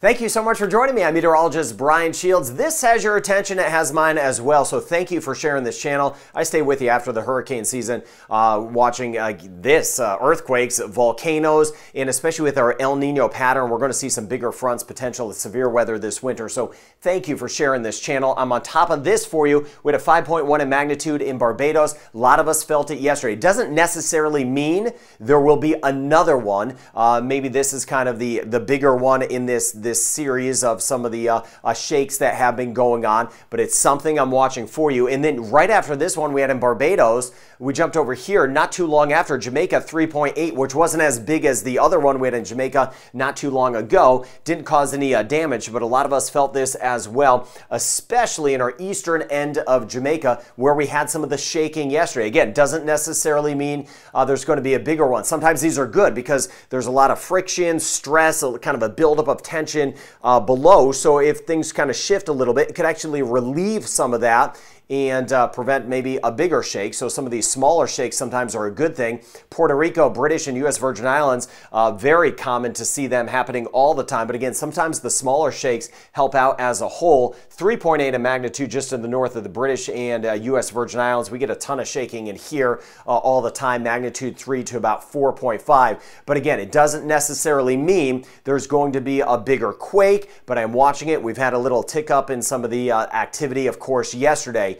Thank you so much for joining me. I'm meteorologist Brian Shields. This has your attention. It has mine as well. So thank you for sharing this channel. I stay with you after the hurricane season, uh, watching uh, this uh, earthquakes, volcanoes, and especially with our El Nino pattern, we're going to see some bigger fronts, potential severe weather this winter. So thank you for sharing this channel. I'm on top of this for you. with a 5.1 in magnitude in Barbados. A lot of us felt it yesterday. It doesn't necessarily mean there will be another one. Uh, maybe this is kind of the the bigger one in this. this this series of some of the uh, uh, shakes that have been going on, but it's something I'm watching for you. And then right after this one we had in Barbados, we jumped over here not too long after Jamaica 3.8, which wasn't as big as the other one we had in Jamaica not too long ago. Didn't cause any uh, damage, but a lot of us felt this as well, especially in our eastern end of Jamaica where we had some of the shaking yesterday. Again, doesn't necessarily mean uh, there's going to be a bigger one. Sometimes these are good because there's a lot of friction, stress, kind of a buildup of tension uh, below. So if things kind of shift a little bit, it could actually relieve some of that and uh, prevent maybe a bigger shake. So some of these smaller shakes sometimes are a good thing. Puerto Rico, British, and U.S. Virgin Islands, uh, very common to see them happening all the time. But again, sometimes the smaller shakes help out as a whole. 3.8 in magnitude just in the north of the British and uh, U.S. Virgin Islands. We get a ton of shaking in here uh, all the time, magnitude 3 to about 4.5. But again, it doesn't necessarily mean there's going to be a bigger quake, but I'm watching it. We've had a little tick up in some of the uh, activity, of course, yesterday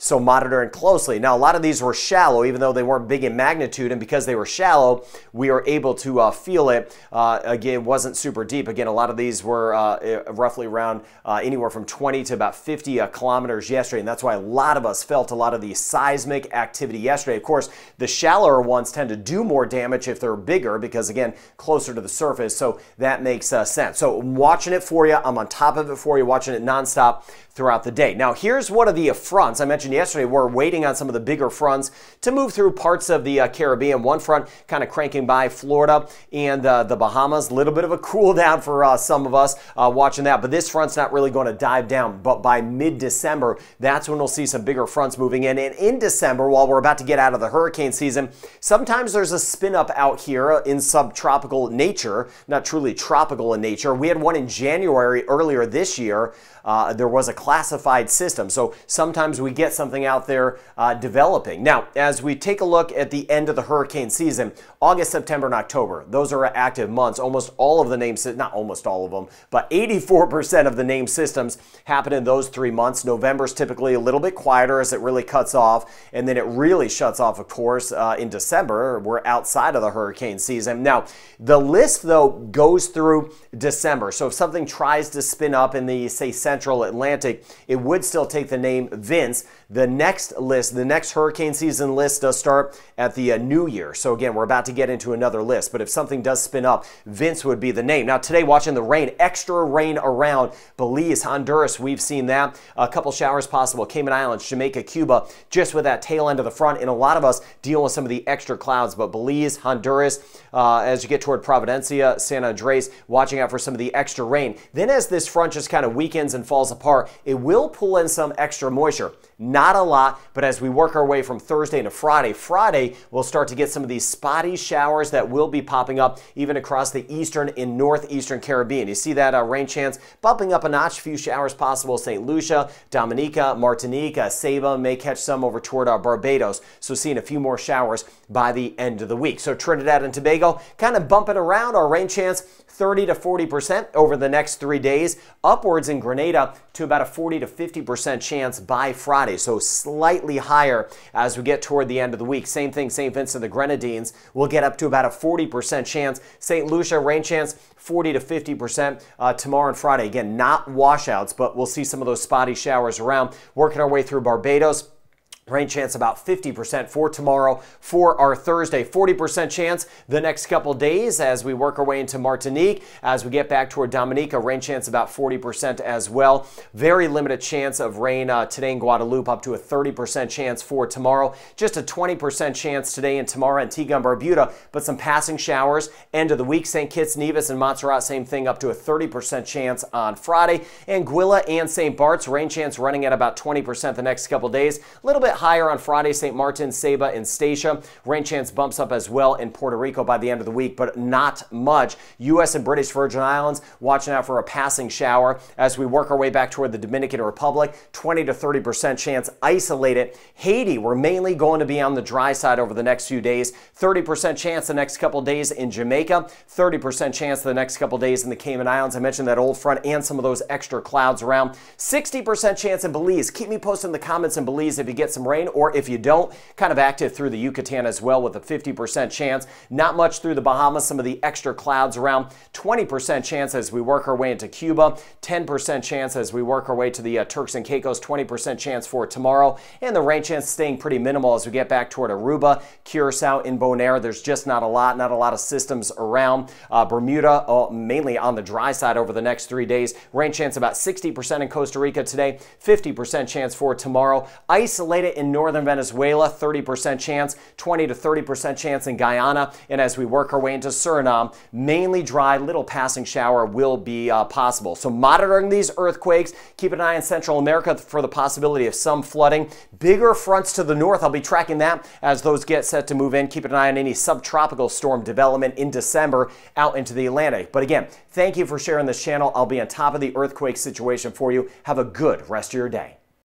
so monitoring closely. Now, a lot of these were shallow, even though they weren't big in magnitude, and because they were shallow, we were able to uh, feel it. Uh, again, wasn't super deep. Again, a lot of these were uh, eh, roughly around uh, anywhere from 20 to about 50 uh, kilometers yesterday, and that's why a lot of us felt a lot of the seismic activity yesterday. Of course, the shallower ones tend to do more damage if they're bigger, because again, closer to the surface, so that makes uh, sense. So I'm watching it for you. I'm on top of it for you, watching it nonstop throughout the day. Now, here's one of the fronts I mentioned yesterday. We're waiting on some of the bigger fronts to move through parts of the uh, Caribbean. One front kind of cranking by Florida and uh, the Bahamas. A little bit of a cool down for uh, some of us uh, watching that, but this front's not really going to dive down. But by mid-December, that's when we'll see some bigger fronts moving in. And in December, while we're about to get out of the hurricane season, sometimes there's a spin up out here in subtropical nature, not truly tropical in nature. We had one in January earlier this year. Uh, there was a classified system. So sometimes we get something out there uh, developing. Now, as we take a look at the end of the hurricane season, August, September, and October, those are active months. Almost all of the names, not almost all of them, but 84% of the name systems happen in those three months. November is typically a little bit quieter as it really cuts off, and then it really shuts off, of course, uh, in December. We're outside of the hurricane season. Now, the list, though, goes through December. So if something tries to spin up in the, say, central Atlantic, it would still take the name Vince. The next list, the next hurricane season list does start at the uh, new year. So again, we're about to get into another list, but if something does spin up, Vince would be the name. Now today, watching the rain, extra rain around Belize, Honduras, we've seen that. A couple showers possible, Cayman Islands, Jamaica, Cuba, just with that tail end of the front, and a lot of us dealing with some of the extra clouds, but Belize, Honduras, uh, as you get toward Providencia, San Andres, watching out for some of the extra rain. Then as this front just kind of weakens and falls apart, it will pull in some extra moisture. Not a lot, but as we work our way from Thursday to Friday, Friday we'll start to get some of these spotty showers that will be popping up even across the eastern and northeastern Caribbean. You see that uh, rain chance bumping up a notch, few showers possible. St. Lucia, Dominica, Martinique, uh, Saba may catch some over toward uh, Barbados. So seeing a few more showers by the end of the week. So Trinidad and Tobago kind of bumping around our rain chance 30 to 40% over the next three days. Upwards in Grenada to about a 40 to 50% chance by Friday. So slightly higher as we get toward the end of the week. Same thing, St. Vincent the Grenadines will get up to about a 40% chance. St. Lucia rain chance 40 to 50% uh, tomorrow and Friday. Again, not washouts, but we'll see some of those spotty showers around. Working our way through Barbados. Rain chance about 50% for tomorrow. For our Thursday, 40% chance the next couple days as we work our way into Martinique. As we get back toward Dominica, rain chance about 40% as well. Very limited chance of rain uh, today in Guadeloupe, up to a 30% chance for tomorrow. Just a 20% chance today and tomorrow in Antigua and Barbuda, but some passing showers. End of the week, St. Kitts, Nevis, and Montserrat, same thing, up to a 30% chance on Friday. Anguilla and St. Bart's, rain chance running at about 20% the next couple days. A little bit higher on Friday, St. Martin, Saba, and Statia. Rain chance bumps up as well in Puerto Rico by the end of the week, but not much. U.S. and British Virgin Islands watching out for a passing shower as we work our way back toward the Dominican Republic. 20 to 30 percent chance isolated. Haiti, we're mainly going to be on the dry side over the next few days. 30 percent chance the next couple days in Jamaica. 30 percent chance the next couple days in the Cayman Islands. I mentioned that old front and some of those extra clouds around. 60 percent chance in Belize. Keep me posted in the comments in Belize if you get some rain or if you don't. Kind of active through the Yucatan as well with a 50 percent chance. Not much through the Bahamas. Some of the extra clouds around. 20% chance as we work our way into Cuba, 10% chance as we work our way to the uh, Turks and Caicos, 20% chance for tomorrow, and the rain chance staying pretty minimal as we get back toward Aruba, Curacao, and Bonaire. There's just not a lot, not a lot of systems around. Uh, Bermuda, uh, mainly on the dry side over the next three days. Rain chance about 60% in Costa Rica today, 50% chance for tomorrow. Isolated in northern Venezuela, 30% chance, 20 to 30% chance in Guyana, and as we work our way into Suriname, mainly dry, little passing shower will be uh, possible. So monitoring these earthquakes, keep an eye on Central America for the possibility of some flooding. Bigger fronts to the north, I'll be tracking that as those get set to move in. Keep an eye on any subtropical storm development in December out into the Atlantic. But again, thank you for sharing this channel. I'll be on top of the earthquake situation for you. Have a good rest of your day.